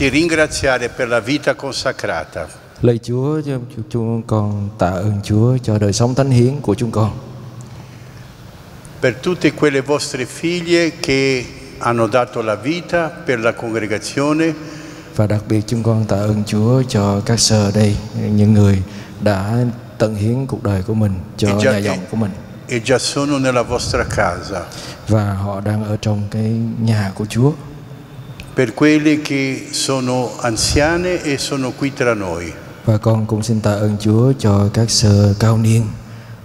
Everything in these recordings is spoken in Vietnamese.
ti ringraziare per la vita consacrata, Lạy Chúa, chúng con tạ ơn Chúa cho đời sống thánh hiến của chúng con. per tutte quelle vostre figlie che hanno dato la vita per la congregazione Và đặc biệt chúng con tạ ơn Chúa cho các sơ đây, những người đã tận hiến cuộc đời của mình cho e nhà dòng của mình. e già sono nella vostra casa, Và họ đang ở trong cái nhà của Chúa. Per quelle che sono anziane e sono qui tra noi, Và con cũng xin tạ ơn Chúa cho các sơ cao niên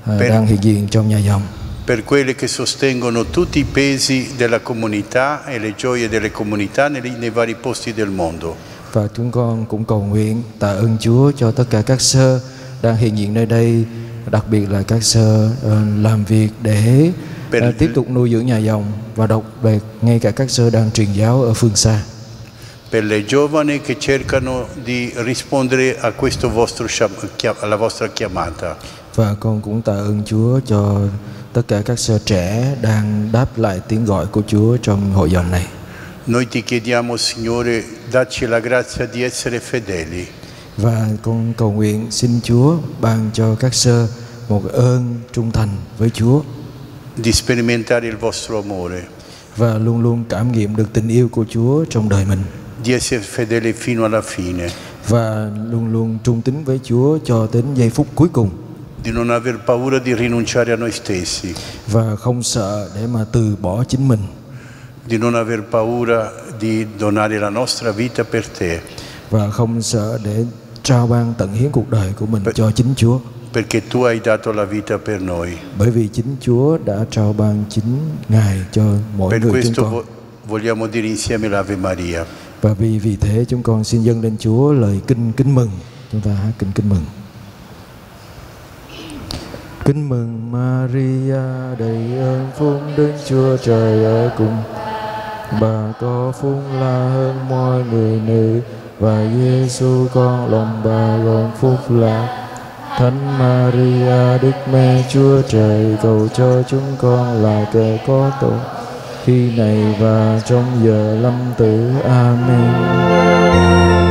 à, Per- đang hiện diện trong nhà dòng. per quelle che sostengono tutti i pesi della comunità e le gioie delle comunità nei, nei vari posti del mondo. Và chúng con cũng cầu nguyện tạ ơn Chúa cho tất cả các sơ đang hiện diện nơi đây, đặc biệt là các sơ ờ, làm việc để Per- ờ, tiếp tục nuôi dưỡng nhà dòng và đặc biệt ngay cả các sơ đang truyền giáo ở phương xa. per le giovani che cercano di rispondere a questo vostro alla vostra chiamata. Và con cũng tạ ơn Chúa cho tất cả các sơ trẻ đang đáp lại tiếng gọi của Chúa trong hội dòng này. Noi ti chiediamo, Signore, dacci la grazia di essere fedeli, Và con cầu nguyện xin Chúa ban cho các sơ một ơn trung thành với Chúa di sperimentare il vostro amore, và luôn luôn cảm nghiệm được tình yêu của Chúa trong đời mình. Di essere fedeli fino alla fine, và luôn luôn trung tín với Chúa cho đến giây phút cuối cùng. Di non aver paura di rinunciare a noi stessi, và không sợ để mà từ bỏ chính mình. Di non aver paura di donare la nostra vita per te, và không sợ để trao ban tận hiến cuộc đời của mình cho chính Chúa perché tu hai dato la vita per noi. bởi vì chính Chúa đã trao ban chính Ngài cho mỗi Per người chúng con. vo- vogliamo dire insieme l'Ave Maria. và vì vì thế chúng con xin dâng lên Chúa lời kinh kính mừng. Chúng ta hát kinh kính mừng. Kính mừng Maria đầy ơn phúc Đức Chúa Trời ở cùng. Bà có phúc là hơn mọi người nữ. Và Giêsu con lòng bà gồm phúc là Thánh Maria, Đức Mẹ Chúa Trời, cầu cho chúng con là kẻ có tội, khi này và trong giờ lâm tử. Amen.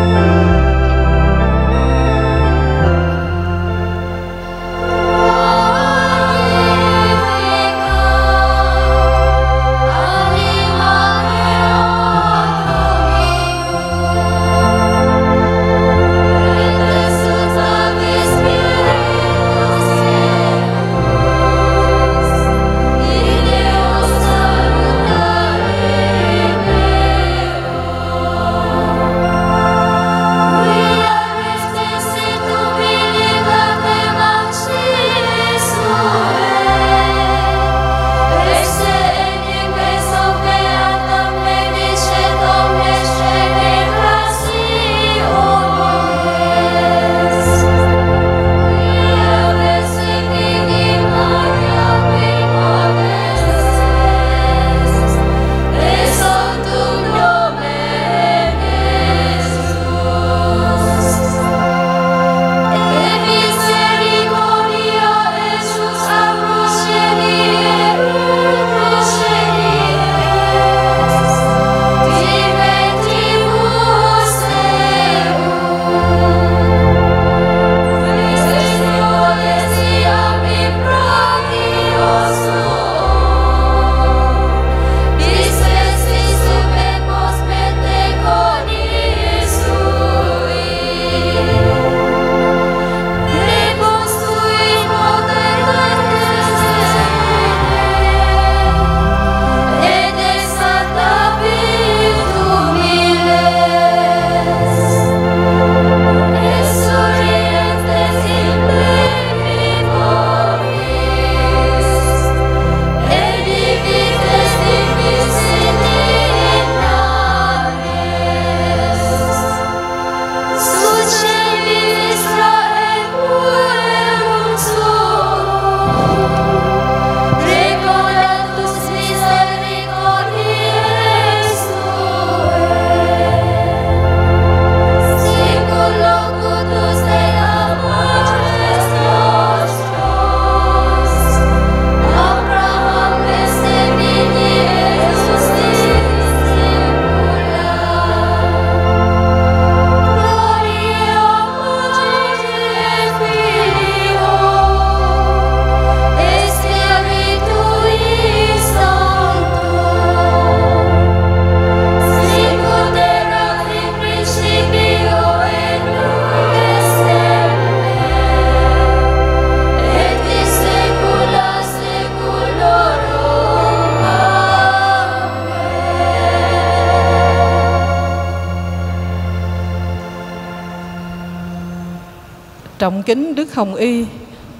Trọng kính Đức Hồng Y,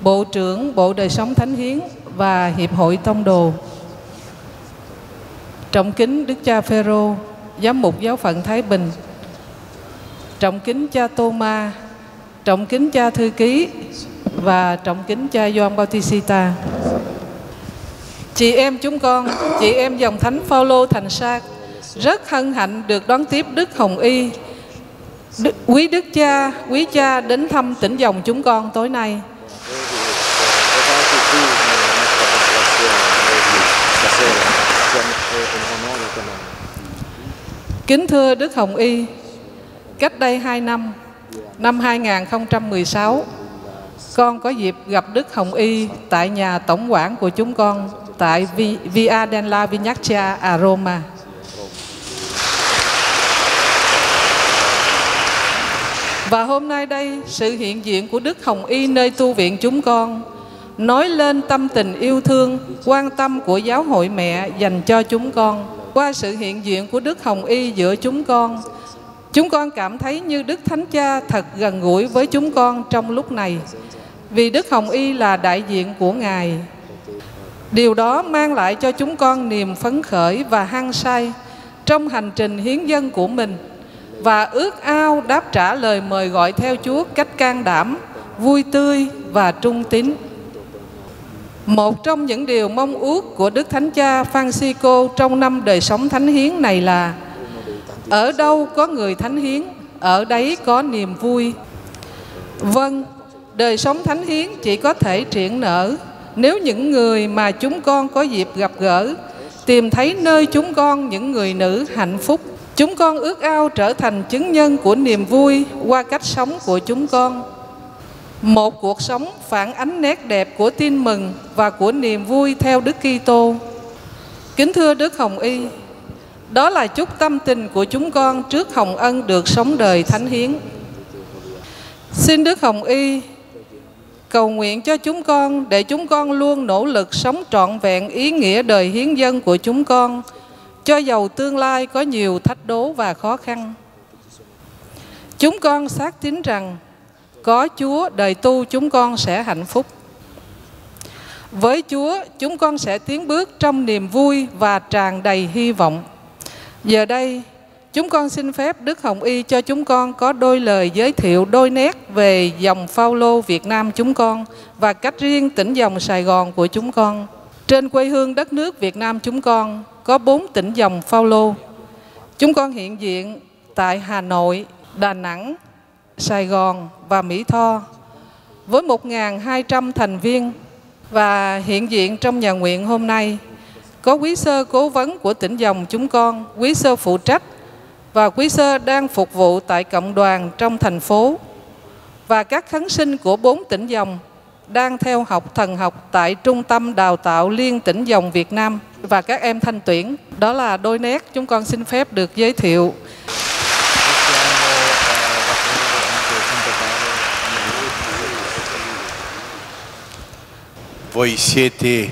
Bộ trưởng Bộ Đời sống Thánh Hiến và Hiệp hội Tông Đồ. Trọng kính Đức cha Phêrô, Giám mục Giáo phận Thái Bình. Trọng kính cha Tô Ma, trọng kính cha Thư Ký và trọng kính cha Gioan Bautista. Chị em chúng con, chị em dòng Thánh Phaolô Thành Sa rất hân hạnh được đón tiếp Đức Hồng Y, Đức, quý Đức cha, quý cha đến thăm tỉnh dòng chúng con tối nay. Kính thưa Đức Hồng Y, cách đây 2 năm, năm 2016, con có dịp gặp Đức Hồng Y tại nhà tổng quản của chúng con tại Via della Vignaccia a Roma. Và hôm nay đây, sự hiện diện của Đức Hồng Y nơi tu viện chúng con nói lên tâm tình yêu thương, quan tâm của giáo hội mẹ dành cho chúng con. Qua sự hiện diện của Đức Hồng Y giữa chúng con, chúng con cảm thấy như Đức Thánh Cha thật gần gũi với chúng con trong lúc này. Vì Đức Hồng Y là đại diện của Ngài. Điều đó mang lại cho chúng con niềm phấn khởi và hăng say trong hành trình hiến dân của mình và ước ao đáp trả lời mời gọi theo Chúa cách can đảm, vui tươi và trung tín. Một trong những điều mong ước của Đức Thánh Cha Francisco trong năm đời sống thánh hiến này là ở đâu có người thánh hiến, ở đấy có niềm vui. Vâng, đời sống thánh hiến chỉ có thể triển nở nếu những người mà chúng con có dịp gặp gỡ tìm thấy nơi chúng con những người nữ hạnh phúc Chúng con ước ao trở thành chứng nhân của niềm vui qua cách sống của chúng con. Một cuộc sống phản ánh nét đẹp của tin mừng và của niềm vui theo Đức Kitô. Kính thưa Đức Hồng Y, đó là chúc tâm tình của chúng con trước Hồng Ân được sống đời thánh hiến. Xin Đức Hồng Y cầu nguyện cho chúng con để chúng con luôn nỗ lực sống trọn vẹn ý nghĩa đời hiến dân của chúng con cho dầu tương lai có nhiều thách đố và khó khăn. Chúng con xác tín rằng, có Chúa, đời tu chúng con sẽ hạnh phúc. Với Chúa, chúng con sẽ tiến bước trong niềm vui và tràn đầy hy vọng. Giờ đây, chúng con xin phép Đức Hồng Y cho chúng con có đôi lời giới thiệu đôi nét về dòng Phaolô Việt Nam chúng con và cách riêng tỉnh dòng Sài Gòn của chúng con. Trên quê hương đất nước Việt Nam chúng con có bốn tỉnh dòng Phaolô. Chúng con hiện diện tại Hà Nội, Đà Nẵng, Sài Gòn và Mỹ Tho với 1.200 thành viên và hiện diện trong nhà nguyện hôm nay có quý sơ cố vấn của tỉnh dòng chúng con, quý sơ phụ trách và quý sơ đang phục vụ tại cộng đoàn trong thành phố và các kháng sinh của bốn tỉnh dòng đang theo học thần học tại Trung tâm Đào tạo Liên tỉnh dòng Việt Nam và các em thanh tuyển. Đó là đôi nét chúng con xin phép được giới thiệu. Voi siete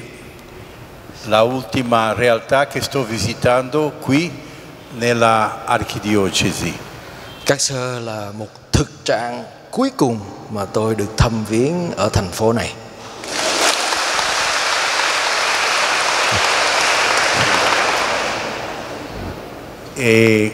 la ultima realtà che sto visitando qui nella archidiocesi. Các sơ là một thực trạng cuối cùng mà tôi được thăm viếng ở thành phố này. E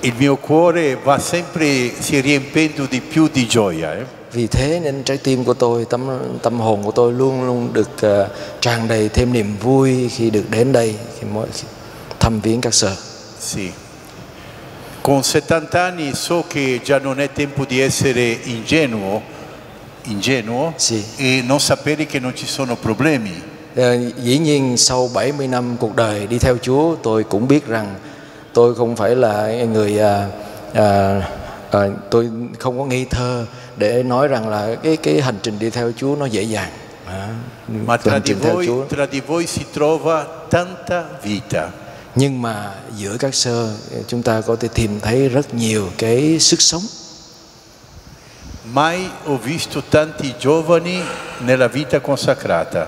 il mio cuore va sempre si riempendo di più di gioia. Eh? Vì thế nên trái tim của tôi, tâm tâm hồn của tôi luôn luôn được uh, tràn đầy thêm niềm vui khi được đến đây, khi mỗi khi thăm viếng các sở. Sì. Con 70 anni so che già non è tempo di essere ingenuo, ingenuo Sì. e non sapere che non ci sono problemi. Ờ, dĩ nhiên sau 70 năm cuộc đời đi theo Chúa, tôi cũng biết rằng tôi không phải là người à, à, à, tôi không có nghi thơ để nói rằng là cái cái hành trình đi theo Chúa nó dễ dàng. À, Ma tra di voi, tra di voi si trova tanta vita. Nhưng mà giữa các sơ chúng ta có thể tìm thấy rất nhiều cái sức sống. Mai ho visto tanti giovani nella vita consacrata.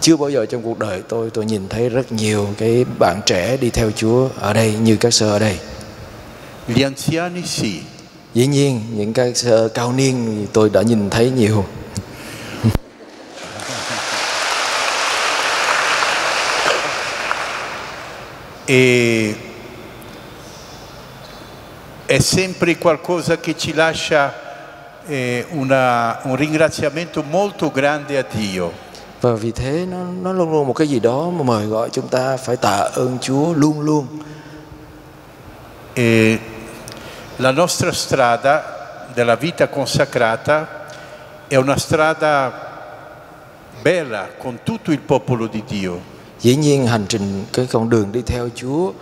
Chưa bao giờ trong cuộc đời tôi tôi nhìn thấy rất nhiều cái bạn trẻ đi theo Chúa ở đây như các sơ ở đây. Gli anziani sì, dĩ nhiên những các sơ cao niên tôi đã nhìn thấy nhiều e è sempre qualcosa che ci lascia eh, una- un ringraziamento molto grande a Dio. và vì thế nó nó luôn luôn một cái gì đó mà mời gọi chúng ta phải tạ ơn Chúa luôn luôn E la nostra strada della vita consacrata è una strada bella con tutto il popolo di Dio, dĩ nhiên hành trình cái con đường đi theo Chúa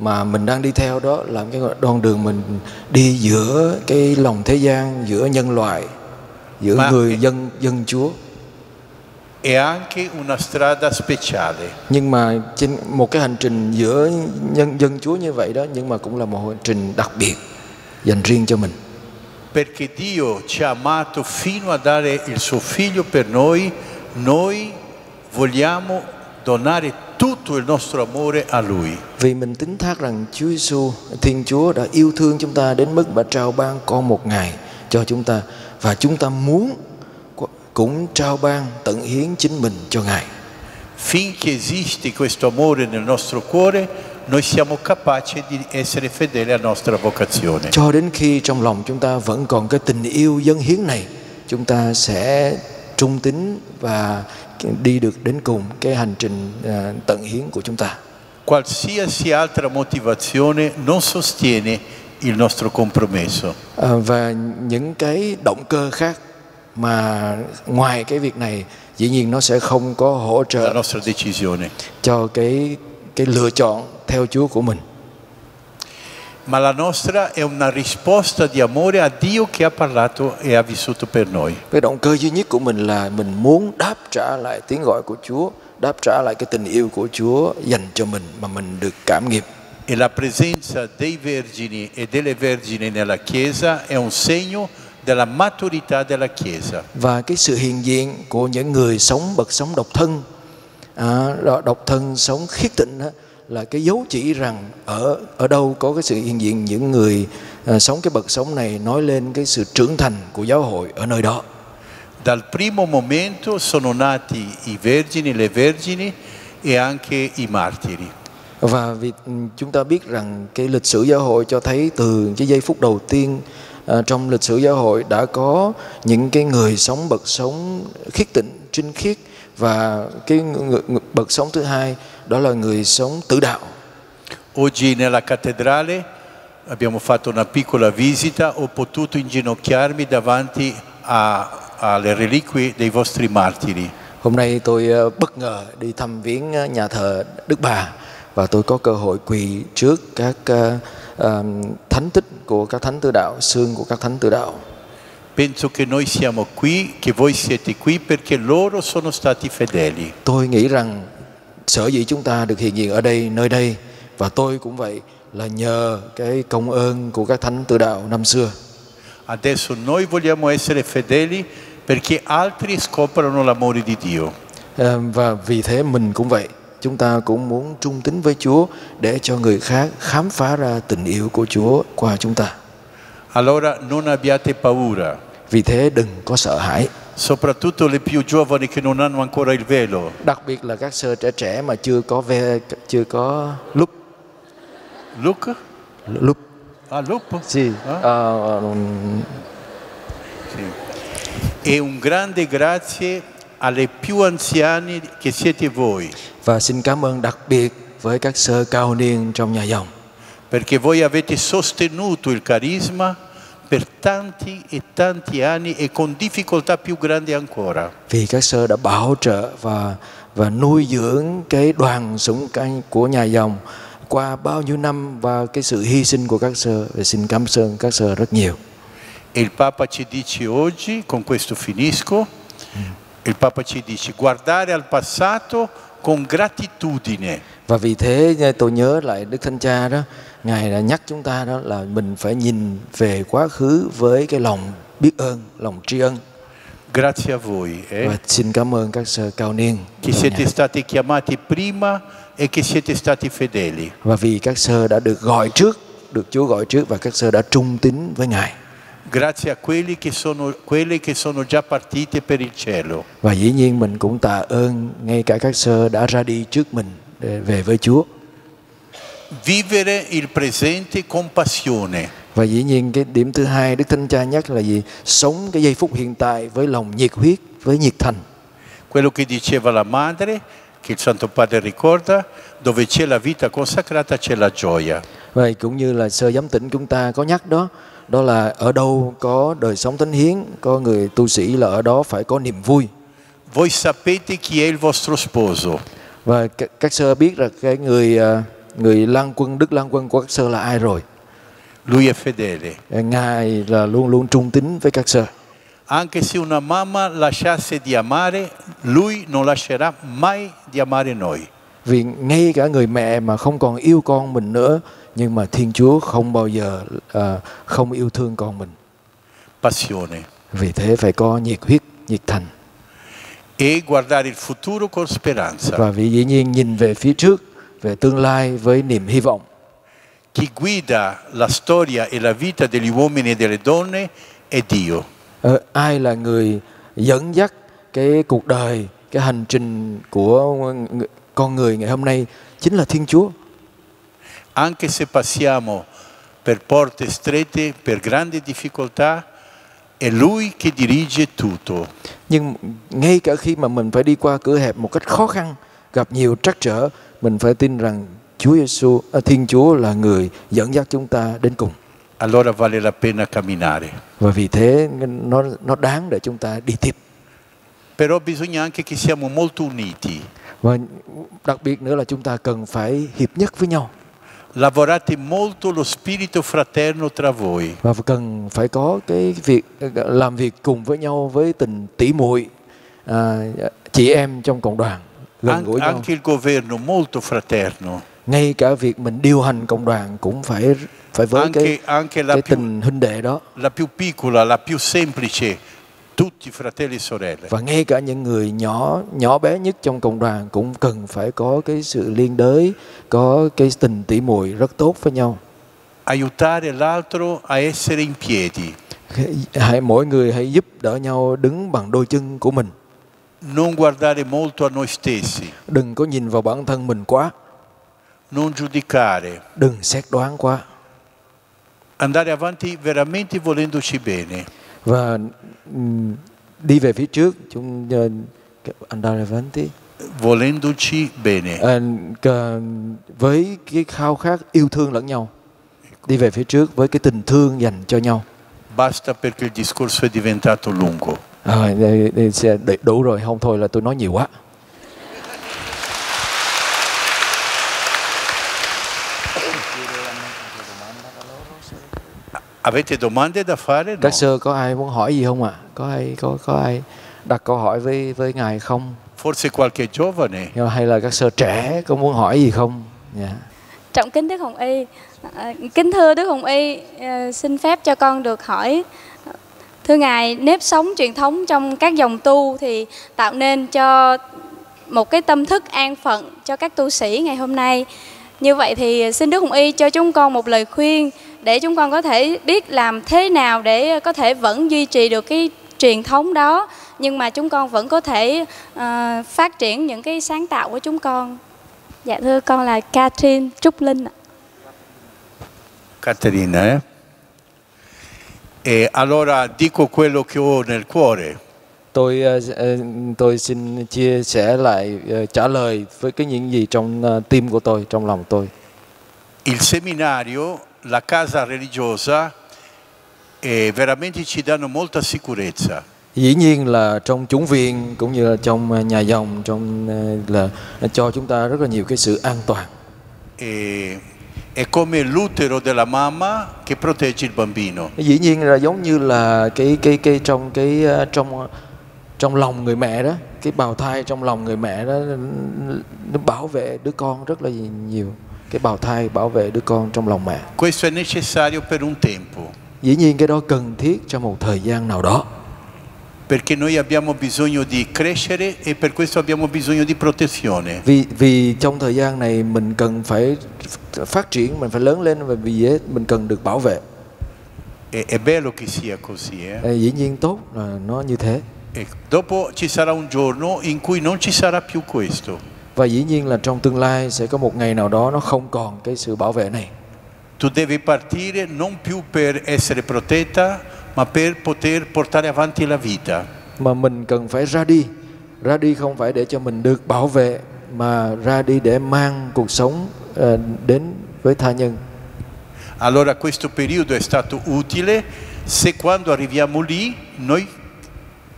mà mình đang đi theo đó là cái con đường mình đi giữa cái lòng thế gian giữa nhân loại giữa Mà- người dân dân Chúa. È anche una strada speciale. Nhưng mà trên một cái hành trình giữa nhân dân Chúa như vậy đó nhưng mà cũng là một hành trình đặc biệt dành riêng cho mình. Perché Dio ci ha amato fino a dare il suo figlio per noi, noi vogliamo donare tutto il nostro amore a Lui. vì mình tín thác rằng Chúa Giêsu Thiên Chúa đã yêu thương chúng ta đến mức mà trao ban con một ngày cho chúng ta và chúng ta muốn cũng trao ban tận hiến chính mình cho Ngài Finché esiste questo amore nel nostro cuore, noi siamo capaci di essere fedeli alla nostra vocazione. cho đến khi trong lòng chúng ta vẫn còn cái tình yêu dân hiến này chúng ta sẽ trung tín và đi được đến cùng cái hành trình à, tận hiến của chúng ta. Qualsiasi altra motivazione non sostiene il nostro compromesso. À, và những cái động cơ khác mà ngoài cái việc này dĩ nhiên nó sẽ không có hỗ trợ cho cái cái lựa chọn theo Chúa của mình Ma la nostra è una risposta di amore a Dio che ha parlato e ha vissuto per noi. cái động cơ duy nhất của mình là mình muốn đáp trả lại tiếng gọi của Chúa đáp trả lại cái tình yêu của Chúa dành cho mình mà mình được cảm nghiệp E la presenza dei vergini e delle vergini nella Chiesa è un segno della maturità della Chiesa. và cái sự hiện diện của những người sống bậc sống độc thân à, độc thân sống khiết tịnh đó, là cái dấu chỉ rằng ở ở đâu có cái sự hiện diện những người à, sống cái bậc sống này nói lên cái sự trưởng thành của giáo hội ở nơi đó Dal primo momento sono nati i vergini, le vergini e anche i martiri. và vì chúng ta biết rằng cái lịch sử giáo hội cho thấy từ cái giây phút đầu tiên à, trong lịch sử giáo hội đã có những cái người sống bậc sống khiết tịnh trinh khiết và cái người, người, bậc sống thứ hai đó là người sống tử đạo Oggi nella cattedrale abbiamo fatto una piccola visita, ho potuto inginocchiarmi davanti a- alle reliquie dei vostri martiri. Hôm nay tôi ờ, bất ngờ đi thăm viếng ờ, nhà thờ Đức Bà và tôi có cơ hội quỳ trước các ờ, thánh tích của các thánh tử đạo, xương của các thánh tử đạo. Penso che noi siamo qui, che voi siete qui perché loro sono stati fedeli. Tôi nghĩ rằng sở dĩ chúng ta được hiện diện ở đây, nơi đây và tôi cũng vậy là nhờ cái công ơn của các thánh tử đạo năm xưa. Adesso noi vogliamo essere fedeli perché altri scoprano l'amore di Dio. Ờ, Và vì thế mình cũng vậy. Chúng ta cũng muốn trung tín với Chúa để cho người khác khám phá ra tình yêu của Chúa qua chúng ta. Allora non abbiate paura, Vì thế đừng có sợ hãi. Soprattutto le più giovani che non hanno ancora il velo. đặc biệt là các sơ trẻ trẻ mà chưa có ve chưa có lúc Luca? lúc Ah, lupo? gì Ah, Ờ, sì. E un grande grazie alle più anziani che siete voi, và xin cảm ơn đặc biệt với các sơ cao niên trong nhà dòng perché voi avete sostenuto il carisma per tanti e tanti anni e con difficoltà più grandi ancora. vì các sơ đã bảo trợ và và nuôi dưỡng cái đoàn súng canh của nhà dòng qua bao nhiêu năm và cái sự hy sinh của các sơ và xin cảm ơn các sơ rất nhiều. Il Papa ci dice oggi, con questo finisco, il Papa ci dice guardare al passato con gratitudine, và vì thế tôi nhớ lại Đức Thánh Cha đó ngài đã nhắc chúng ta đó là mình phải nhìn về quá khứ với cái lòng biết ơn lòng tri ân grazie a voi, eh, và xin cảm ơn các sơ cao niên che siete stati chiamati prima e che siete stati fedeli. và vì các sơ đã được gọi trước được Chúa gọi trước và các sơ đã trung tín với ngài grazie a quelli che sono, quelle che sono già partite per il cielo. Và dĩ nhiên mình cũng tạ ơn ngay cả các sơ đã ra đi trước mình để về với Chúa. Vivere il presente con passione. Và dĩ nhiên cái điểm thứ hai Đức Thánh Cha nhắc là gì? Sống cái giây phút hiện tại với lòng nhiệt huyết, với nhiệt thành. Quello che diceva la madre, che il Santo Padre ricorda, dove c'è la vita consacrata c'è la gioia. Vậy cũng như là sơ giám tỉnh chúng ta có nhắc đó, đó là ở đâu có đời sống thánh hiến, có người tu sĩ là ở đó phải có niềm vui. Voi sapete chi è il vostro sposo. Và các, sơ biết là cái người à, người lang quân Đức lang quân của các sơ là ai rồi. Lui è fedele. Ngài là luôn luôn trung tín với các sơ. Anche se una mamma lasciasse di amare, lui non lascerà mai di amare noi. Vì ngay cả người mẹ mà không còn yêu con mình nữa, nhưng mà Thiên Chúa không bao giờ à, không yêu thương con mình. Passione. Vì thế phải có nhiệt huyết, nhiệt thành. E guardare il futuro con speranza. Và vì dĩ nhiên nhìn về phía trước, về tương lai với niềm hy vọng. Chi guida la storia e la vita degli uomini e delle donne è Dio. Ờ, ai là người dẫn dắt cái cuộc đời, cái hành trình của con người ngày hôm nay chính là Thiên Chúa. Anche se passiamo per porte strette, per grandi difficoltà, è Lui che dirige tutto. Nhưng ngay cả khi mà mình phải đi qua cửa hẹp một cách khó khăn, gặp nhiều trắc trở, mình phải tin rằng Chúa Giêsu, à, Thiên Chúa là người dẫn dắt chúng ta đến cùng. Allora vale la pena camminare. Và vì thế nó nó đáng để chúng ta đi tiếp. Però bisogna anche che siamo molto uniti. Và đặc biệt nữa là chúng ta cần phải hiệp nhất với nhau Lavorate molto lo spirito fraterno tra voi. và cần phải có cái việc làm việc cùng với nhau với tình tỉ muội à, chị em trong cộng đoàn gần gũi nhau. anche il governo molto fraterno. Ngay cả việc mình điều hành cộng đoàn cũng phải phải với Anche, cái anche la, cái più, tình huynh đệ đó la più piccola, la più semplice, tutti fratelli e sorelle. và ngay cả những người nhỏ nhỏ bé nhất trong cộng đoàn cũng cần phải có cái sự liên đới có cái tình tỉ muội rất tốt với nhau Aiutare l'altro a essere in piedi, hãy mỗi người hãy giúp đỡ nhau đứng bằng đôi chân của mình non guardare molto a noi stessi, đừng có nhìn vào bản thân mình quá. Non giudicare, đừng xét đoán quá. Andare avanti veramente volendoci bene. và đi về phía trước chúng ờ, andare avanti. Volendoci bene. Cờ- với cái khao khát yêu thương lẫn nhau. Đi về phía trước với cái tình thương dành cho nhau. Basta perché il discorso è diventato lungo. À, đủ rồi không thôi là tôi nói nhiều quá Avete domande da fare? Các sơ có ai muốn hỏi gì không ạ có ai có có ai đặt câu hỏi với với ngài không Forse qualche giovane? hay là các sơ trẻ có muốn hỏi gì không dạ Trọng kính Đức Hồng Y, à, kính thưa Đức Hồng Y, à, xin phép cho con được hỏi. Thưa Ngài, nếp sống truyền thống trong các dòng tu thì tạo nên cho một cái tâm thức an phận cho các tu sĩ ngày hôm nay. Như vậy thì xin Đức Hồng Y cho chúng con một lời khuyên để chúng con có thể biết làm thế nào để có thể vẫn duy trì được cái truyền thống đó nhưng mà chúng con vẫn có thể à, phát triển những cái sáng tạo của chúng con. Dạ thưa con là Catherine Trúc Linh ạ. Caterina, eh? E allora dico quello che ho nel cuore. tôi ờ, ờ, tôi xin chia sẻ lại ờ, trả lời với cái những gì trong tim của tôi trong lòng tôi Il seminario, la casa religiosa, eh, veramente ci danno molta sicurezza. dĩ nhiên là trong chúng viện cũng như là trong nhà dòng trong là cho chúng ta rất là nhiều cái sự an toàn E, è come l'utero della mamma che protegge il bambino. dĩ nhiên là giống như là cái cái cái trong cái ờ, trong trong lòng người mẹ đó cái bào thai trong lòng người mẹ đó nó bảo vệ đứa con rất là nhiều. Cái bào thai bảo vệ đứa con trong lòng mẹ. Questo è necessario per un tempo, dĩ nhiên cái đó cần thiết trong một thời gian nào đó perché noi abbiamo bisogno di crescere e per questo abbiamo bisogno di protezione. vì vì trong thời gian này mình cần phải phát triển mình phải lớn lên và vì thế mình cần được bảo vệ E- è bello che sia così. eh. Ê, dĩ nhiên tốt là nó như thế Ecco, Dopo ci sarà un giorno in cui non ci sarà più questo. và dĩ nhiên là trong tương lai sẽ có một ngày nào đó nó không còn cái sự bảo vệ này Tu devi partire non più per essere protetta, ma per poter portare avanti la vita. mà mình cần phải ra đi. Ra đi không phải để cho mình được bảo vệ mà ra đi để mang cuộc sống ờ, đến với tha nhân. Allora questo periodo è stato utile. Se quando arriviamo lì noi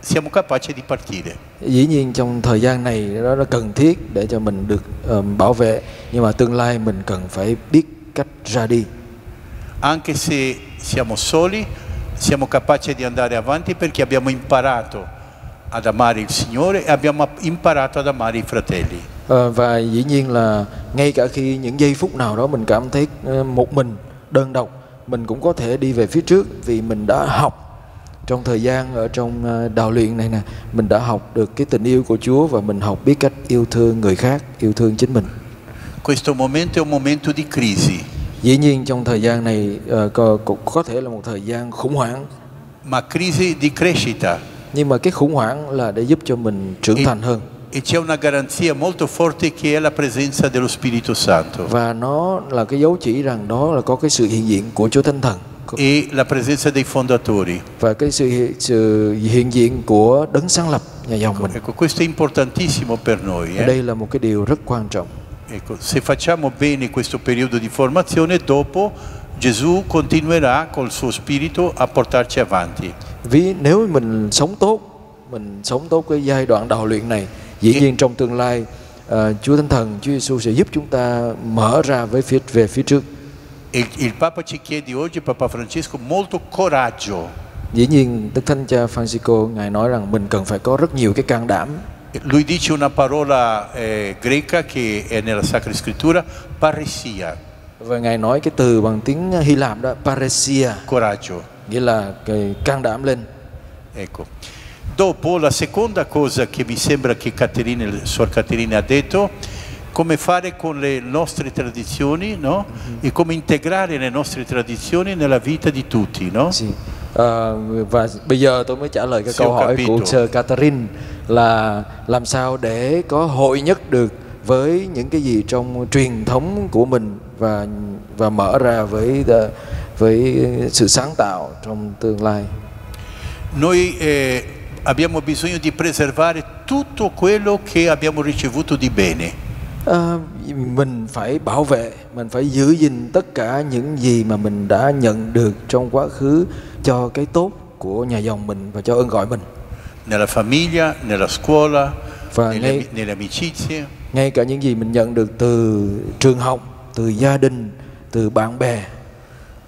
siamo capaci di partire. dĩ nhiên trong thời gian này nó cần thiết để cho mình được ờ, bảo vệ. Nhưng mà tương lai mình cần phải biết cách ra đi. Anche se siamo soli, siamo capaci di andare avanti perché abbiamo imparato ad amare il Signore e abbiamo imparato ad amare i fratelli. Ờ, và dĩ nhiên là ngay cả khi những giây phút nào đó mình cảm thấy ờ, một mình đơn độc mình cũng có thể đi về phía trước vì mình đã học. Trong thời gian ở trong ờ, đào luyện này nè mình đã học được cái tình yêu của Chúa và mình học biết cách yêu thương người khác yêu thương chính mình. Questo momento è un momento di crisi, dĩ nhiên trong thời gian này ờ, có, cũng có thể là một thời gian khủng hoảng ma crisi di crescita. nhưng mà cái khủng hoảng là để giúp cho mình trưởng thành hơn E c'è una garanzia molto forte che è la presenza dello Spirito Santo và nó là cái dấu chỉ rằng đó là có cái sự hiện diện của Chúa Thánh Thần e la presenza dei fondatori. và cái sự hiện- sự hiện diện của đấng sáng lập nhà dòng mình Ecco, questo è importantissimo per noi. Eh. đây là một cái điều rất quan trọng Ecco, se facciamo bene questo periodo di formazione, dopo Gesù continuerà col suo Spirito a portarci avanti. vì nếu mình sống tốt mình sống tốt cái giai đoạn đào luyện này dĩ Cái- nhiên trong tương lai ờ, Chúa Thánh Thần Chúa Giêsu sẽ giúp chúng ta mở ra với phía về phía trước E il Papa ci chiede oggi, Papa Francesco, molto coraggio. dĩ nhiên Đức Thánh Cha Francisco ngài nói rằng mình cần phải có rất nhiều cái can đảm Lui dice una parola eh, greca che è nella Sacra Scrittura, paresia, và ngài nói cái từ bằng tiếng Hy Lạp đó paresia coraggio. nghĩa là cái can đảm lên Ecco. Dopo la seconda cosa che mi sembra che Caterina, Suor Caterina ha detto, come fare con le nostre tradizioni no? e come integrare le nostre tradizioni nella vita di tutti. No? Sì. Ờ, và bây giờ tôi mới trả lời cái Siêu câu hỏi capito. của Sir Catherine là làm sao để có hội nhất được với những cái gì trong truyền thống của mình và và mở ra với ờ, với sự sáng tạo trong tương lai. Noi eh, abbiamo bisogno di preservare tutto quello che abbiamo ricevuto di bene. Ờ, mình phải bảo vệ, mình phải giữ gìn tất cả những gì mà mình đã nhận được trong quá khứ cho cái tốt của nhà dòng mình và cho ơn gọi mình. Nella famiglia, nella scuola, Và nelle, ngay- nelle amicizie. ngay cả những gì mình nhận được từ trường học từ gia đình từ bạn bè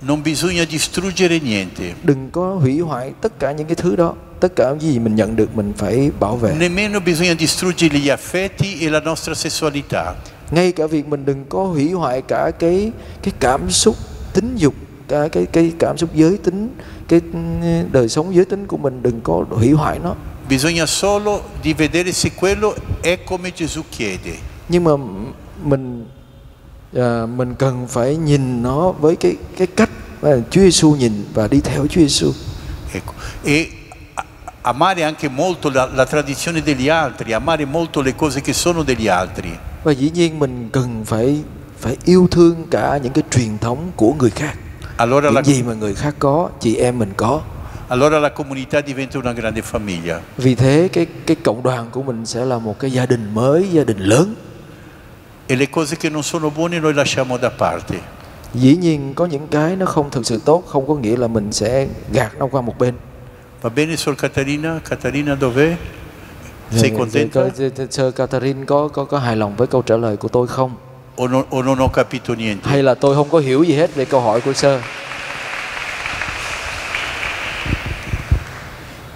Non bisogna distruggere niente. đừng có hủy hoại tất cả những cái thứ đó tất cả những gì mình nhận được mình phải bảo vệ Nemmeno bisogna distruggere gli affetti e la nostra sessualità. ngay cả việc mình đừng có hủy hoại cả cái cái cảm xúc tính dục cả cái cái cảm xúc giới tính cái ừ, đời sống giới tính của mình đừng có hủy hoại nó Bisogna solo di vedere se quello è come Gesù chiede. nhưng mà mình à, mình cần phải nhìn nó với cái cái cách mà Chúa Giêsu nhìn và đi theo Chúa Giêsu Ecco. E amare anche molto la, la tradizione degli altri, amare molto le cose che sono degli altri. và dĩ nhiên mình cần phải phải yêu thương cả những cái truyền thống của người khác Allora la, những gì mà người khác có chị em mình có allora la comunità diventa una grande famiglia. vì thế cái cái cộng đoàn của mình sẽ là một cái gia đình mới gia đình lớn E le cose che non sono buone noi lasciamo da parte. dĩ nhiên có những cái nó không thực sự tốt không có nghĩa là mình sẽ gạt nó qua một bên Va bene, Sor Caterina? Caterina dov'è? Sei contenta? Sơ Catherine có có có hài lòng với câu trả lời của tôi không O capito niente? hay là tôi không có hiểu gì hết về câu hỏi của sơ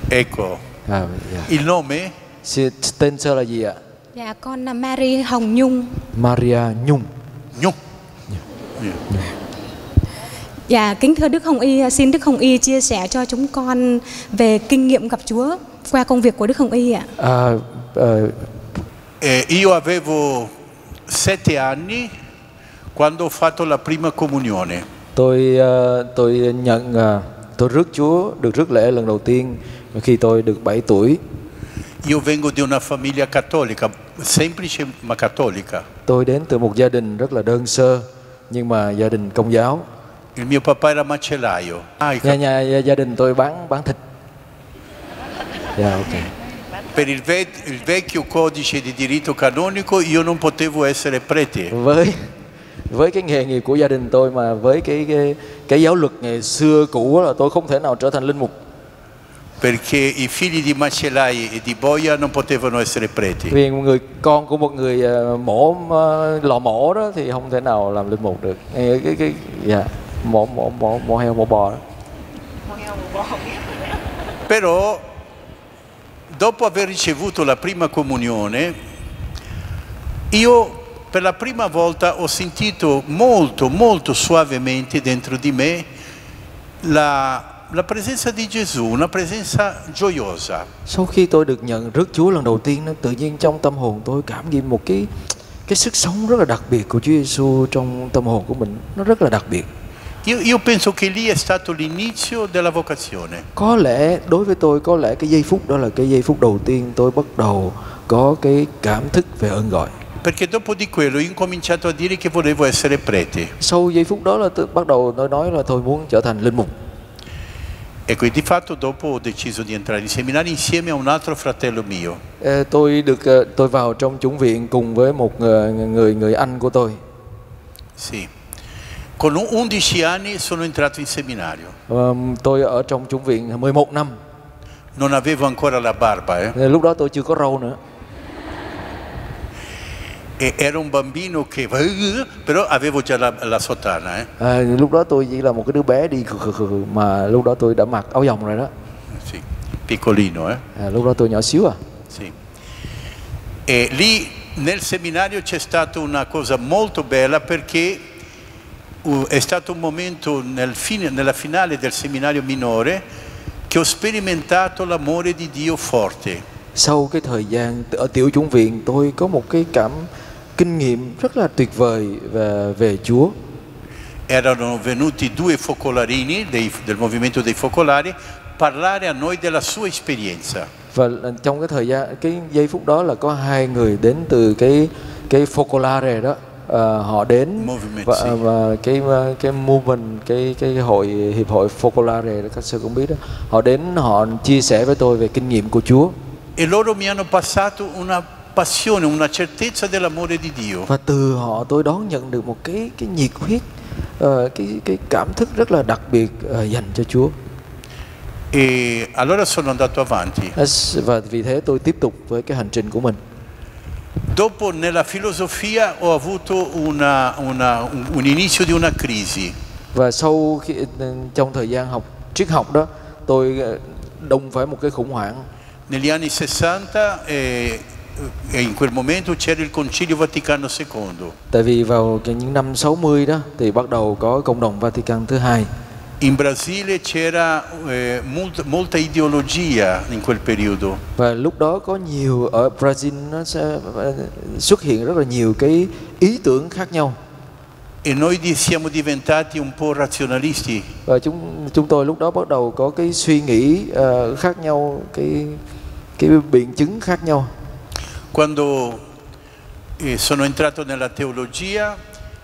Ecco, à, dạ. il nome? Sư- tên sơ là gì ạ Dạ con là Mary Hồng Nhung. Maria Nhung Gnu. Dạ kính thưa Đức Hồng Y, xin Đức Hồng Y chia sẻ cho chúng con về kinh nghiệm gặp Chúa qua công việc của Đức Hồng Y ạ. à, ờ, Eh, io avevo sette anni quando ho fatto la prima comunione. tôi ờ, tôi nhận ờ, tôi rước Chúa được rước lễ lần đầu tiên khi tôi được 7 tuổi. Io vengo di una famiglia cattolica, semplice ma cattolica. Tôi đến từ một gia đình rất là đơn sơ nhưng mà gia đình công giáo. Il mio papà era macellaio. Ah, Nhà nhà gia đình tôi bán bán thịt. Dạ ok. Per il, ve- il vecchio codice di diritto canonico io non potevo essere prete. Với với cái nghề nghiệp của gia đình tôi mà với cái cái, cái giáo luật ngày xưa cũ là tôi không thể nào trở thành linh mục. perché i figli di macellai e di boia non potevano essere preti. Vì một người con của một người ờ, mổ ờ, lò mổ đó thì không thể nào làm linh mục được. Nghe cái cái dạ mổ mổ mổ mổ heo mổ bò đó. Però dopo aver ricevuto la prima comunione, io per la prima volta ho sentito molto, molto suavemente dentro di me la, la presenza di Gesù, una presenza gioiosa. Sau khi tôi được nhận rước Chúa lần đầu tiên đó, tự nhiên trong tâm hồn tôi cảm nghiệm một cái cái sức sống rất là đặc biệt của Chúa Giêsu trong tâm hồn của mình, nó rất là đặc biệt. Io, io penso che lì è stato l'inizio della vocazione. Có lẽ đối với tôi có lẽ cái giây phút đó là cái giây phút đầu tiên tôi bắt đầu có cái cảm thức về ơn gọi. Perché dopo di quello ho incominciato a dire che volevo essere prete. Sau giây phút đó là tôi bắt đầu tôi nói là tôi muốn trở thành linh mục. E di fatto dopo ho deciso di entrare in seminario insieme a un altro fratello mio. Ờ, Tôi được ờ, tôi vào trong chủng viện cùng với một ờ, người người anh của tôi. Sì. Con 11 anni sono entrato in seminario. Ờ, Tôi ở trong chủng viện 11 năm. Non avevo ancora la barba, eh. Lúc đó tôi chưa có râu nữa. E ero un bambino che... però avevo già la, la sotana, eh. À, lúc đó tôi chỉ là một cái đứa bé đi mà lúc đó tôi đã mặc áo dòng rồi đó. Sì, piccolino, eh. À, lúc đó tôi nhỏ xíu à. Sì. E lì nel seminario c'è stata una cosa molto bella perché è stato un momento nel fine- nella finale del seminario minore che ho sperimentato l'amore di Dio forte. Sau cái thời gian ở tiểu chủng viện tôi có một cái cảm kinh nghiệm rất là tuyệt vời về về Chúa. Erano venuti due focolarini dei- del movimento dei focolari parlare a noi della sua esperienza. Và trong cái thời gian cái giây phút đó là có hai người đến từ cái cái Focolare đó họ đến và, và cái cái movement cái cái hội hiệp hội Focolare các sư cũng biết đó. Họ đến họ chia sẻ với tôi về kinh nghiệm của Chúa. E loro mi hanno passato una passione, una certezza dell'amore di Dio. và từ họ tôi đón nhận được một cái cái nhiệt huyết ờ, cái cái cảm thức rất là đặc biệt ờ, dành cho Chúa. E allora sono andato avanti. và vì thế tôi tiếp tục với cái hành trình của mình Dopo nella filosofia ho avuto una- una- un, un inizio di una crisi. và sau khi trong thời gian học triết học đó tôi ờ, đụng phải một cái khủng hoảng Negli anni 60 e, e in quel momento c'era il Concilio Vaticano II. tại vì vào những năm 60 đó thì bắt đầu có cộng đồng Vatican thứ hai In Brasile c'era eh, molta, molta ideologia in quel periodo. và lúc đó có nhiều ở Brazil nó sẽ ờ, xuất hiện rất là nhiều cái ý tưởng khác nhau E noi siamo diventati un po' razionalisti. và chúng chúng tôi lúc đó bắt đầu có cái suy nghĩ ờ, khác nhau cái cái biện chứng khác nhau Quando eh, sono entrato nella teologia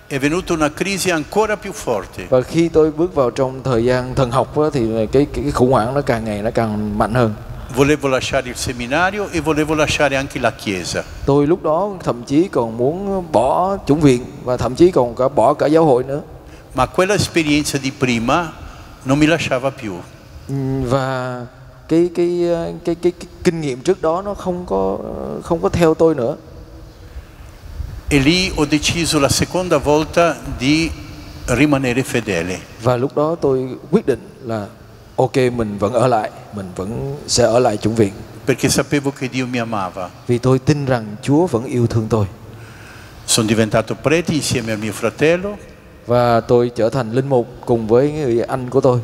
è venuta una crisi ancora più forte. và khi tôi bước vào trong thời gian thần học á, thì cái, cái cái khủng hoảng nó càng ngày nó càng mạnh hơn Volevo lasciare il seminario e volevo lasciare anche la Chiesa. tôi lúc đó thậm chí còn muốn bỏ chủng viện và thậm chí còn cả bỏ cả giáo hội nữa Ma quella esperienza di prima non mi lasciava più. Và cái cái cái cái, cái kinh nghiệm trước đó nó không có không có theo tôi nữa E lì ho deciso la seconda volta di rimanere fedele. và lúc đó tôi quyết định là ok mình vẫn ở lại mình vẫn sẽ ở lại chủng viện perché sapevo che Dio mi amava. vì tôi tin rằng Chúa vẫn yêu thương tôi Sono diventato prete insieme al mio fratello. và tôi trở thành linh mục cùng với người anh của tôi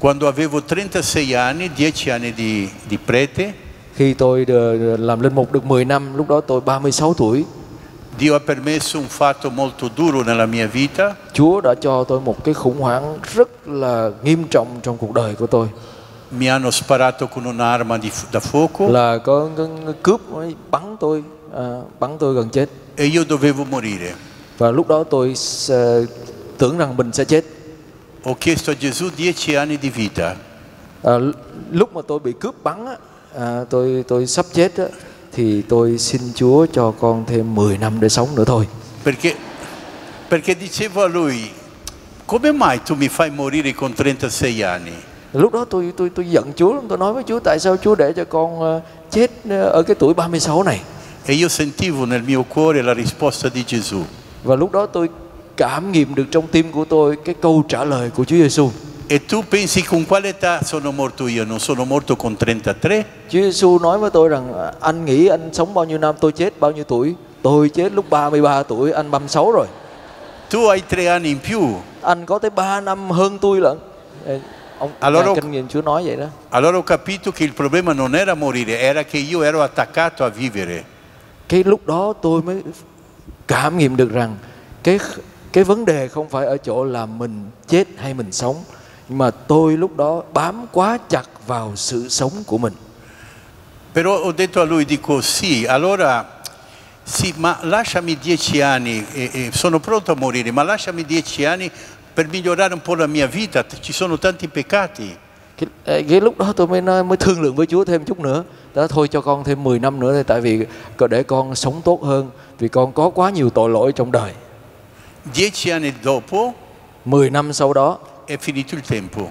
Quando avevo 36 anni, 10 anni di, di prete, khi tôi đờ- làm linh mục được 10 năm lúc đó tôi 36 tuổi Dio ha permesso un fatto molto duro nella mia vita, Chúa đã cho tôi một cái khủng hoảng rất là nghiêm trọng trong cuộc đời của tôi. Mi hanno sparato con un'arma di- da fuoco. Là có cướp bắn tôi à, bắn tôi gần chết. E io dovevo morire. và lúc đó tôi tưởng rằng mình sẽ chết. Ho chiesto a Gesù dieci anni di vita. à, lúc mà tôi bị cướp bắn á, à, tôi tôi sắp chết á, thì tôi xin Chúa cho con thêm 10 năm để sống nữa thôi Perché, perché dicevo a lui, come mai tu mi fai morire con 36 anni? lúc đó tôi tôi tôi giận Chúa tôi nói với Chúa tại sao Chúa để cho con ờ, chết ờ, ở cái tuổi 36 này E io sentivo nel mio cuore la risposta di Gesù. và lúc đó tôi cảm nghiệm được trong tim của tôi cái câu trả lời của Chúa Giêsu E tu pensi con quale età sono morto io? Non sono morto con 33? Chúa Giêsu nói với tôi rằng "À, anh nghĩ anh sống bao nhiêu năm tôi chết bao nhiêu tuổi tôi chết lúc 33 tuổi anh 36 rồi Tu hai tre anni in più. anh có tới 3 năm hơn tôi lận ông Allora- kinh nghiệm Chúa nói vậy đó Allora ho capito che il problema non era morire, era che io ero attaccato a vivere. cái lúc đó tôi mới cảm nghiệm được rằng cái cái vấn đề không phải ở chỗ là mình chết hay mình sống nhưng mà tôi lúc đó bám quá chặt vào sự sống của mình. Però ho detto a lui, dico sì, allora sì, ma lasciami dieci anni, e- e sono pronto a morire, ma lasciami dieci anni per migliorare un po' la mia vita, ci sono tanti peccati. cái, cái lúc đó tôi mới nói, mới thương lượng với Chúa thêm chút nữa. Đó thôi cho con thêm 10 năm nữa thôi tại vì để con sống tốt hơn vì con có quá nhiều tội lỗi trong đời. Dieci anni dopo 10 năm sau đó è finito il tempo.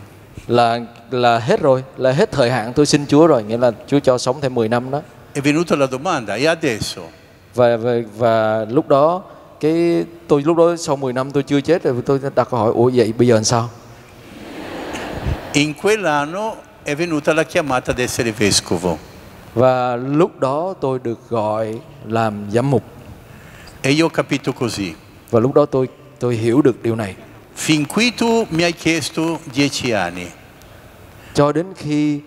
là là hết rồi là hết thời hạn tôi xin Chúa rồi nghĩa là Chúa cho sống thêm 10 năm đó È venuta la domanda, e adesso? và và, và lúc đó cái tôi lúc đó sau 10 năm tôi chưa chết rồi tôi đặt câu hỏi ủa vậy bây giờ làm sao In quell'anno è venuta la chiamata ad essere vescovo và lúc đó tôi được gọi làm giám mục e io ho capito così. và lúc đó tôi tôi hiểu được điều này Fin qui tu mi hai chiesto dieci anni, cho đến khi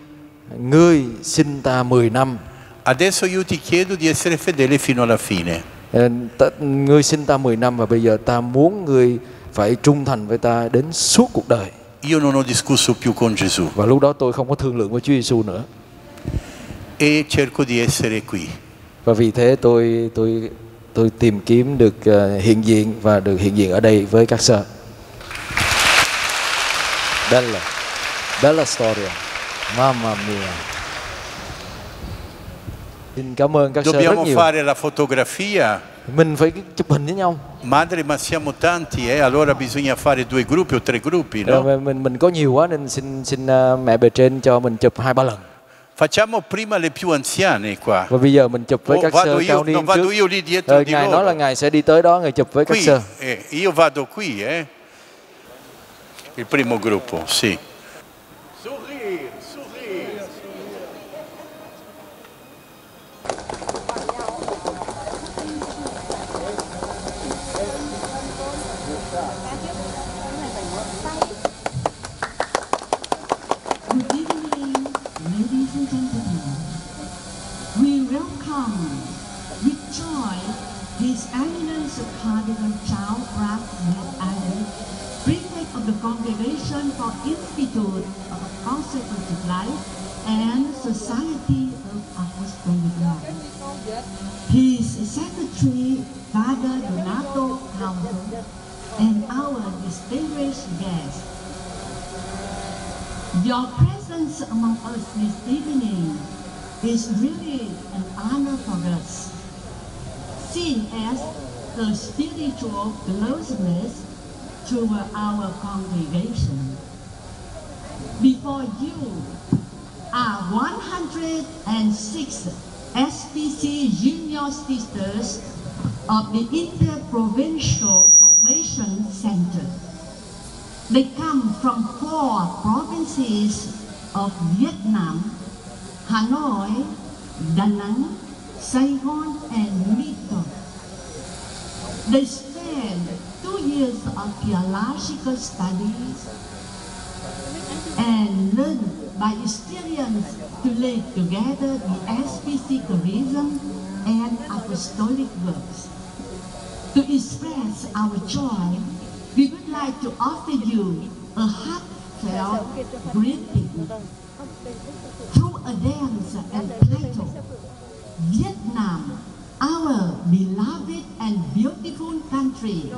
ngươi xin ta 10 năm. Adesso io ti chiedo di essere fedele fino alla fine. ờ, ta, ngươi xin ta 10 năm và bây giờ ta muốn ngươi phải trung thành với ta đến suốt cuộc đời. Io non ho discusso più con Gesù. Và lúc đó tôi không có thương lượng với Chúa Giêsu nữa. E cerco di essere qui. và vì thế tôi tôi tôi tìm kiếm được ờ, hiện diện và được hiện diện ở đây với các sơ bella bella storia mamma mia xin cảm ơn các sơ rất Dobbiamo nhiều fare la fotografia. mình phải chụp hình với nhau Madre, ma siamo tanti, eh? allora bisogna fare due gruppi o tre gruppi, Rồi no? mình, mình mình có nhiều quá nên xin xin ờ, mẹ bề trên cho mình chụp hai ba lần Facciamo prima le più anziane qua. và bây giờ mình chụp với Oh, các sơ cao niên trước io lì dietro Ờ, di ngài loro. nói là ngài sẽ đi tới đó ngài chụp với các Qui, sơ eh, io vado qui, eh? Il primo gruppo, sì. The Interprovincial Formation Center. They come from four provinces of Vietnam, Hanoi, Da Nang, Saigon, and Mito. They spend two years of theological studies and learn by experience to lay together the SPC charism and apostolic works. To express our joy, we would like to offer you a heartfelt greeting through a dance entitled Vietnam, our beloved and beautiful country.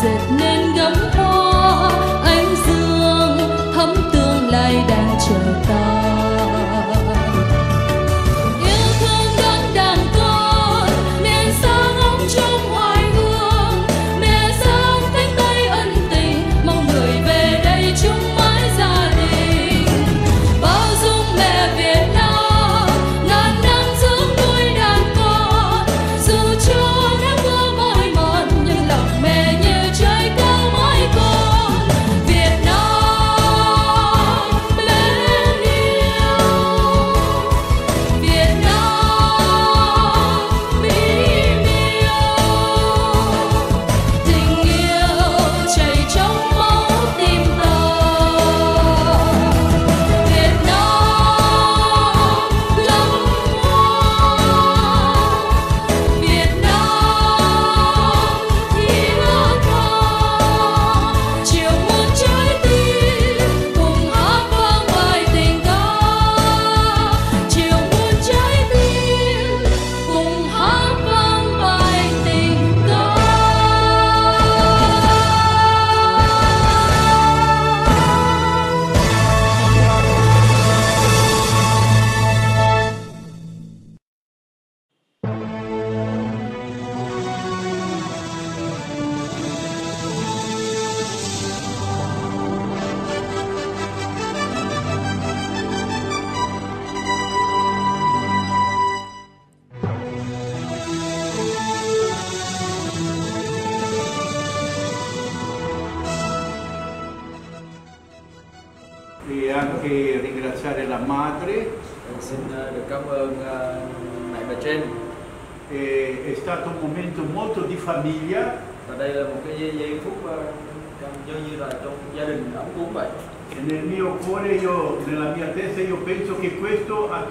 said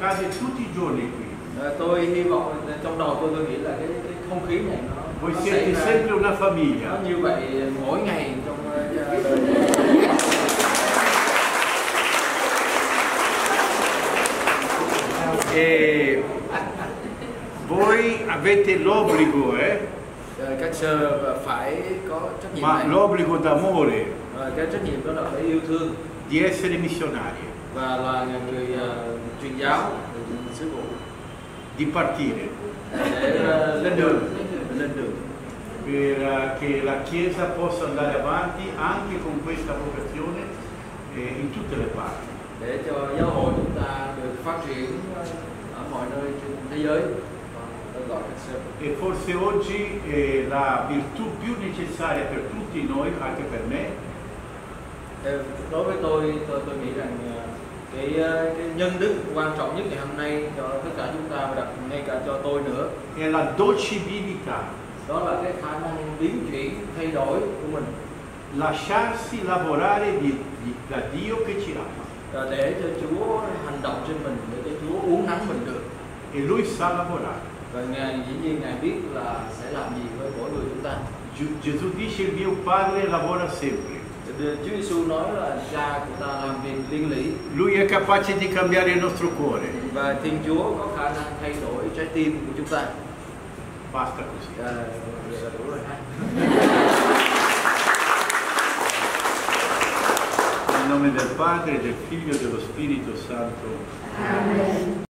accade tutti i giorni qui. Tôi hy vọng trong đầu tôi tôi nghĩ là cái, cái không khí này nó, Voi nó siete sempre una nó famiglia. như vậy mỗi ngày trong E voi avete l'obbligo, eh, Ờ, các sơ phải có trách nhiệm ma l'obbligo d'amore. Ờ, cái trách nhiệm đó là phải yêu thương. Di essere missionari, là người truyền giáo sứ vụ di partire, để ờ, lên đường lên đường per eh, che la Chiesa possa andare avanti anche con questa vocazione eh, in tutte le parti. để cho giáo hội chúng ta được phát triển ờ, ở mọi nơi trên thế giới. Và tôi gọi các sơ E forse oggi eh, la virtù più necessaria per tutti noi, anche per me, đối với tôi tôi tôi nghĩ rằng ờ, cái ờ, cái nhân đức quan trọng nhất ngày hôm nay cho tất cả chúng ta và đặc ngay cả cho tôi nữa è la dolcibilità, đó là cái khả năng biến chuyển thay đổi của mình lasciarsi lavorare di- di- da Dio che ci ama. Để cho Chúa hành động trên mình để cho Chúa uống nắng mình được E Lui sa lavorare. và ngài dĩ nhiên ngài biết là sẽ làm gì với mỗi người chúng ta Gesù dice il mio Padre lavora sempre. Chúa Giêsu nói là cha của ta làm việc liên lỉ Lui è capace di cambiare il nostro cuore. và Thiên Chúa có khả năng thay đổi trái tim của chúng ta. Basta così. À, đủ rồi ha. Nel nome del Padre, del Figlio e dello Spirito Santo.